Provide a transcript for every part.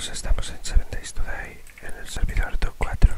Pues estamos en 7 Days Today en el servidor 2.4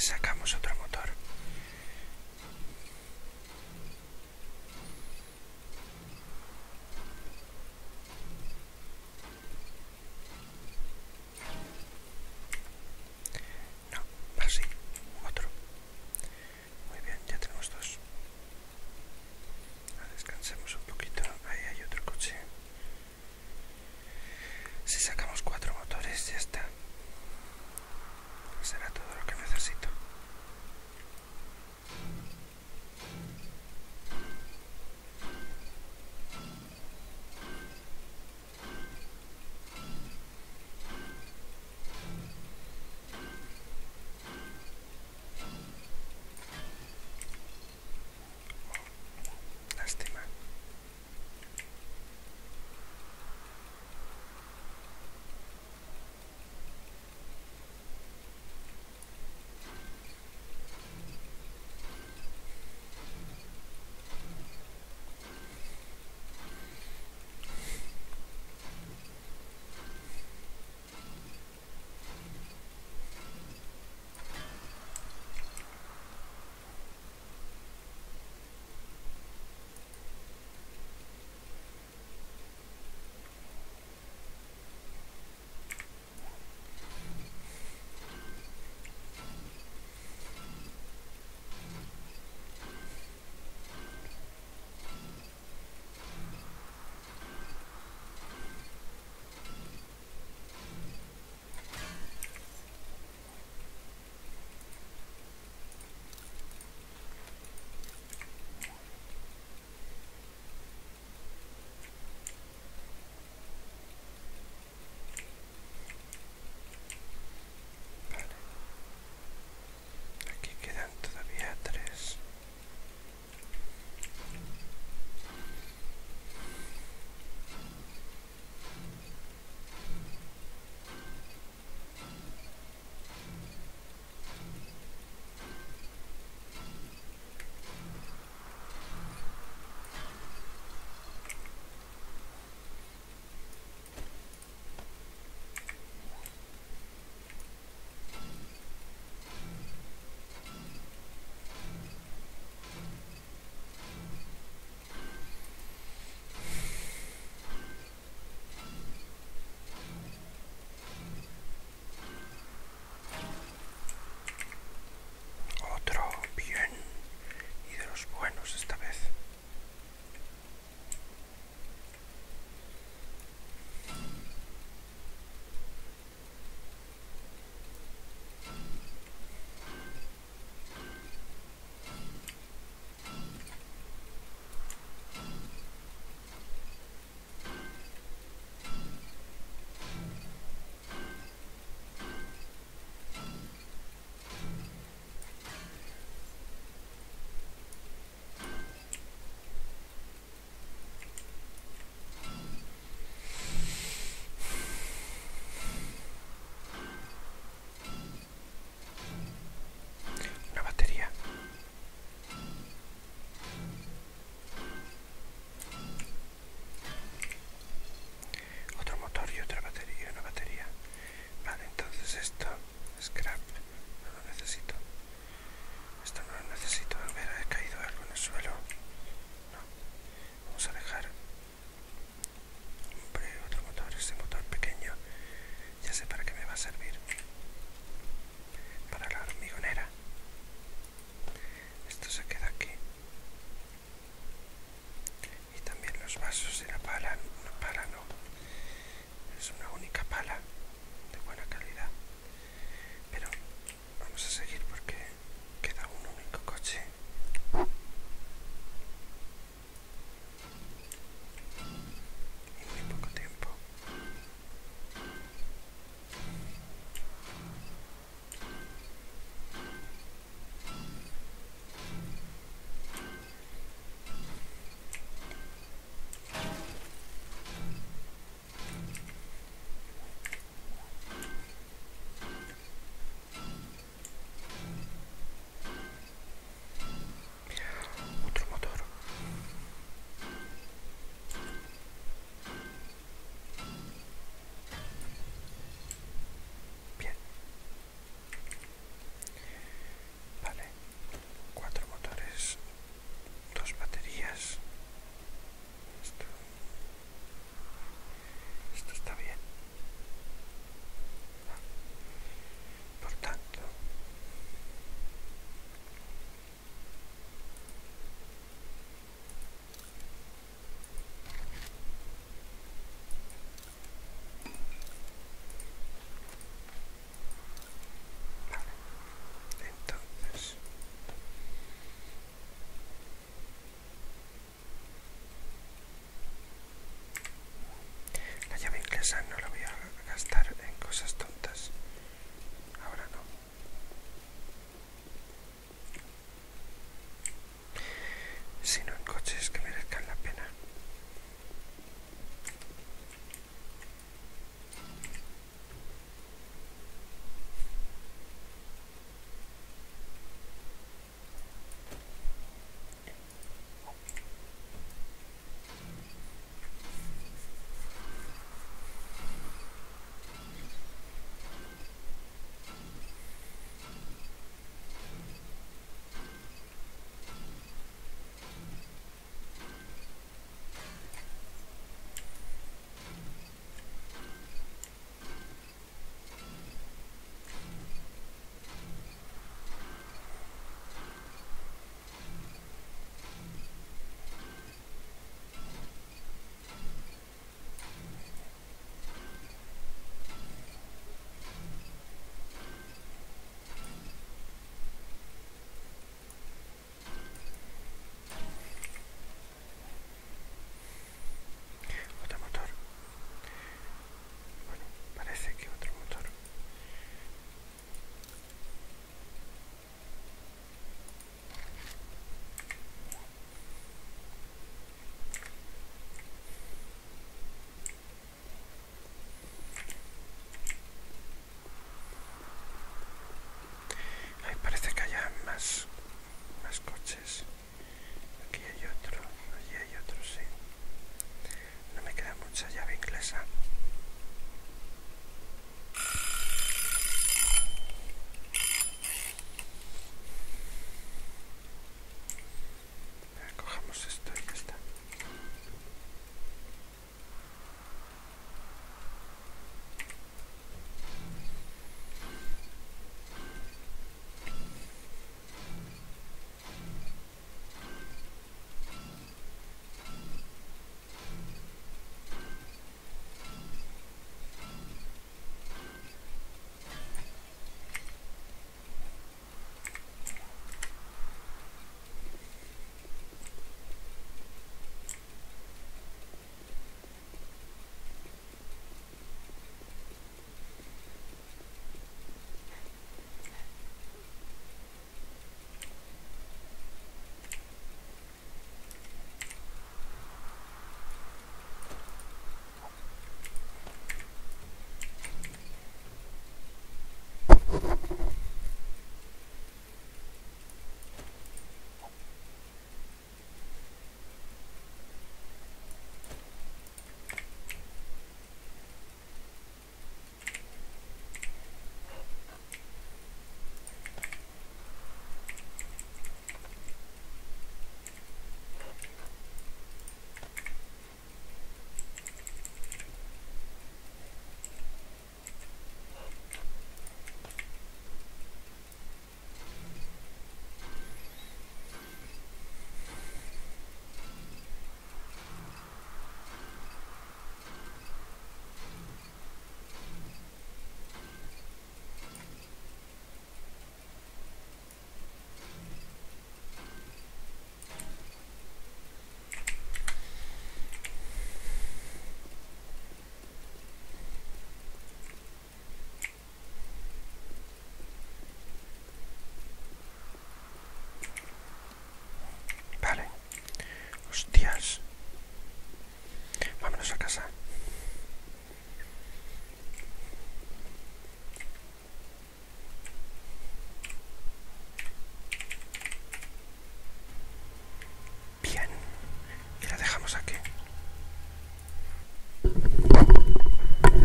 sacamos otro motor